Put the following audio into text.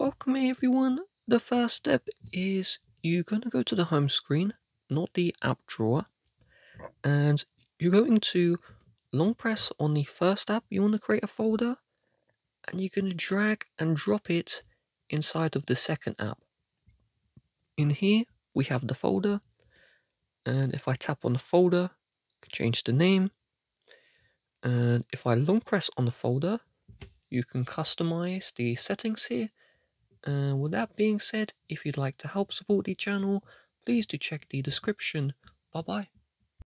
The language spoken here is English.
Welcome everyone. The first step is you're going to go to the home screen, not the app drawer, and you're going to long press on the first app you want to create a folder, and you're going to drag and drop it inside of the second app. In here, we have the folder, and if I tap on the folder, I can change the name, and if I long press on the folder, you can customize the settings here. And with that being said, if you'd like to help support the channel, please do check the description. Bye bye.